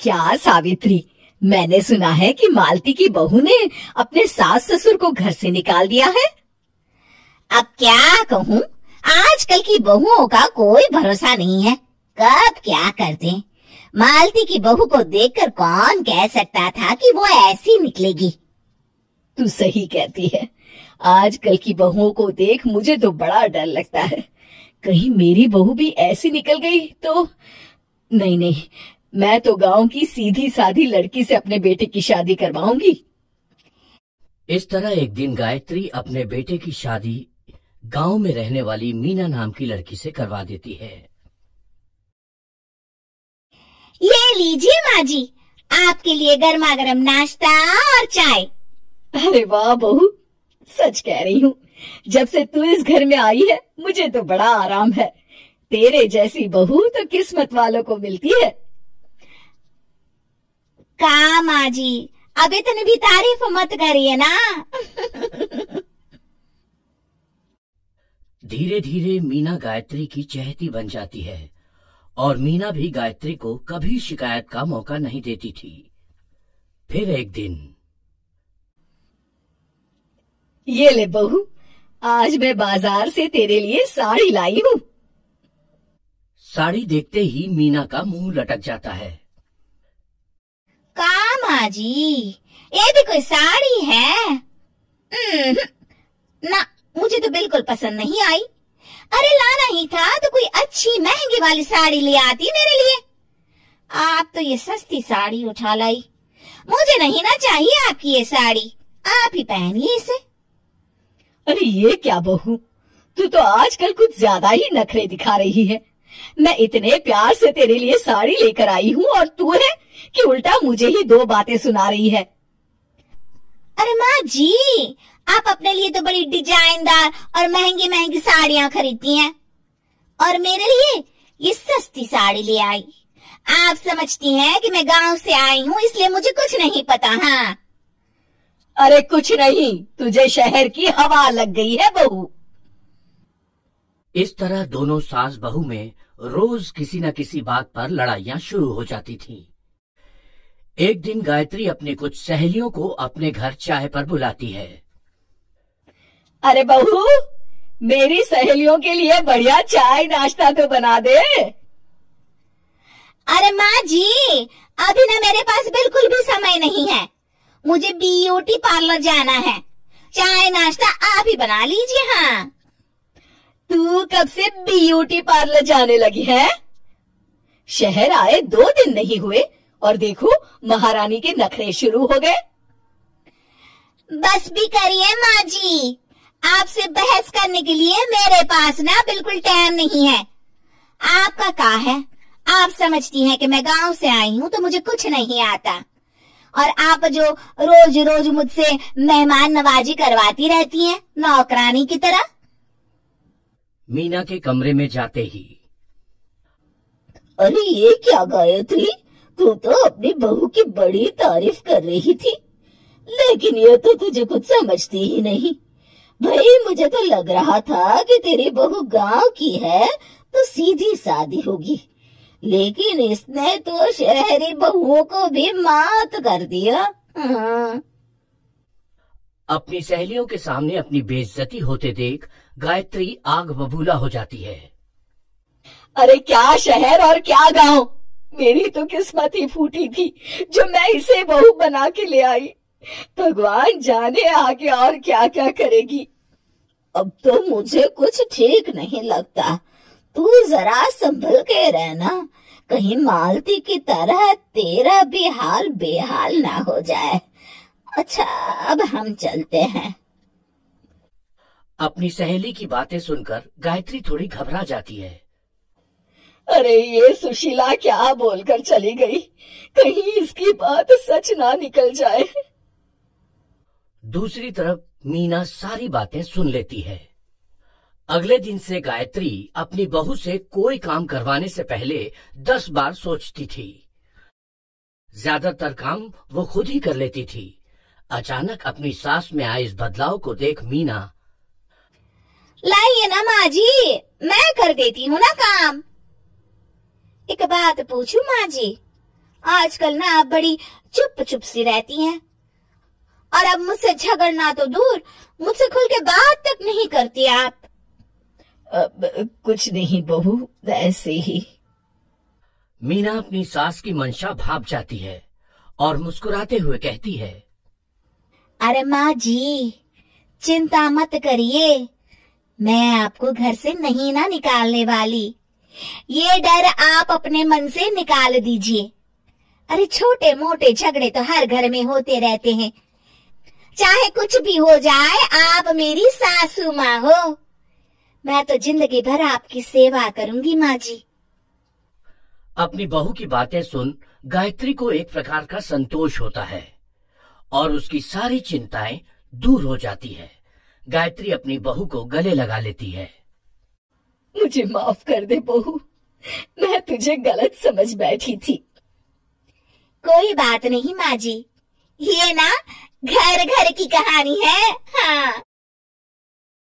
क्या सावित्री? मैंने सुना है कि मालती की बहू ने अपने सास ससुर को घर से निकाल दिया है। अब क्या कहूँ? आजकल की बहुओं का कोई भरोसा नहीं है। कब क्या कर दें मालती की बहू को देखकर कौन कह सकता था कि वो ऐसी निकलेगी? तू सही कहती है। आजकल की बहुओं को देख मुझे तो बड़ा डर लगता है। कहीं मेरी बहू भी ऐसी निकल गई तो? नहीं नहीं मैं तो गाँव की सीधी साधी लड़की से अपने बेटे की शादी करवाऊँगी। इस तरह एक दिन गायत्री अपने बेटे की शादी गाँव में रहने वाली मीना नाम की लड़की से करवा देती है। ये लीजिए माँ जी आपके लिए गर्मा गर्म नाश्ता और चाय। अरे वाह बहू सच कह रही हूँ जब से तू इस घर में आई है मुझे तो बड़ा आराम है। तेरे जैसी बहू तो किस्मत वालों को मिलती है। का माँ जी। अब इतनी भी तारीफ़ मत करिए ना। धीरे धीरे मीना गायत्री की चहती बन जाती है और मीना भी गायत्री को कभी शिकायत का मौका नहीं देती थी। फिर एक दिन ये ले बहू आज मैं बाज़ार से तेरे लिए साड़ी लाई हूँ। साड़ी देखते ही मीना का मुँह लटक जाता है। माँ जी ये भी कोई साड़ी है? ना, मुझे तो बिल्कुल पसंद नहीं आई। अरे लाना ही था तो कोई अच्छी महँगी वाली साड़ी ले आती मेरे लिए। आप तो ये सस्ती साड़ी उठा लाई। मुझे नहीं ना चाहिए आपकी ये साड़ी। आप ही पहनिए इसे। अरे ये क्या बहू? तू तो आजकल कुछ ज़्यादा ही नखरे दिखा रही है। मैं इतने प्यार से तेरे लिए साड़ी लेकर आई हूँ और तू है कि उल्टा मुझे ही दो बातें सुना रही है। अरे माँ जी आप अपने लिए तो बड़ी डिजाइनदार और महँगी महँगी साड़ियाँ खरीदती हैं। और मेरे लिए ये सस्ती साड़ी ले आई। आप समझती हैं कि मैं गाँव से आई हूँ इसलिए मुझे कुछ नहीं पता। हाँ। अरे कुछ नहीं तुझे शहर की हवा लग गई है बहू। इस तरह दोनों सास बहू में रोज किसी न किसी बात पर लड़ाइयाँ शुरू हो जाती थीं। एक दिन गायत्री अपनी कुछ सहेलियों को अपने घर चाय पर बुलाती है। अरे बहू मेरी सहेलियों के लिए बढ़िया चाय नाश्ता तो बना दे। अरे माँ जी अभी ना मेरे पास बिल्कुल भी समय नहीं है। मुझे ब्यूटी पार्लर जाना है। चाय नाश्ता आप ही बना लीजिए हाँ। तू कब से ब्यूटी पार्लर जाने लगी है? शहर आए दो दिन नहीं हुए और देखो महारानी के नखरे शुरू हो गए। बस भी करिए माँ जी आपसे बहस करने के लिए मेरे पास ना बिल्कुल टाइम नहीं है। आपका कहा है, आप समझती हैं कि मैं गाँव से आई हूँ तो मुझे कुछ नहीं आता। और आप जो रोज रोज मुझसे मेहमान नवाजी करवाती रहती हैं, नौकरानी की तरह। मीना के कमरे में जाते ही। अरे, ये क्या गायत्री? तू तो अपनी बहू की बड़ी तारीफ़ कर रही थी। लेकिन ये तो तुझे कुछ समझती ही नहीं। भाई, मुझे तो लग रहा था कि तेरी बहू गाँव की है तो सीधी सादी होगी। लेकिन इसने तो शहरी बहुओं को भी मात कर दिया। हाँ। अपनी सहेलियों के सामने अपनी बेइज्जती होते देख गायत्री आग बबूला हो जाती है। अरे क्या शहर और क्या गाँव? मेरी तो किस्मत ही फूटी थी जो मैं इसे बहू बना के ले आई। भगवान जाने आगे और क्या क्या करेगी। अब तो मुझे कुछ ठीक नहीं लगता। तू जरा संभल के रहना। कहीं मालती की तरह तेरा भी हाल बेहाल ना हो जाए। अच्छा अब हम चलते हैं। अपनी सहेली की बातें सुनकर गायत्री थोड़ी घबरा जाती है। अरे ये सुशीला क्या बोलकर चली गई? कहीं इसकी बात सच ना निकल जाए। दूसरी तरफ़ मीना सारी बातें सुन लेती है। अगले दिन से गायत्री अपनी बहू से कोई काम करवाने से पहले दस बार सोचती थी। ज़्यादातर काम वो खुद ही कर लेती थी। अचानक अपनी सास में आए इस बदलाव को देख मीना। लाइए ना माँ जी मैं कर देती हूँ ना काम। एक बात पूछू माँ जी आजकल ना आप बड़ी चुप चुप सी रहती हैं। और अब मुझसे झगड़ना तो दूर मुझसे खुल के बात तक नहीं करती आप। अब कुछ नहीं बहू ऐसे ही। मीना अपनी सास की मंशा भाप जाती है और मुस्कुराते हुए कहती है अरे माँ जी, चिंता मत करिए। मैं आपको घर से नहीं ना निकालने वाली। ये डर आप अपने मन से निकाल दीजिए। अरे छोटे मोटे झगड़े तो हर घर में होते रहते हैं। चाहे कुछ भी हो जाए, आप मेरी सासू माँ हो। मैं तो ज़िंदगी भर आपकी सेवा करूँगी माँ जी। अपनी बहू की बातें सुन गायत्री को एक प्रकार का संतोष होता है। और उसकी सारी चिंताएँ दूर हो जाती है। गायत्री अपनी बहू को गले लगा लेती है। मुझे माफ़ कर दे बहू। मैं तुझे गलत समझ बैठी थी। कोई बात नहीं माँ जी। ये ना घर घर की कहानी है। हाँ।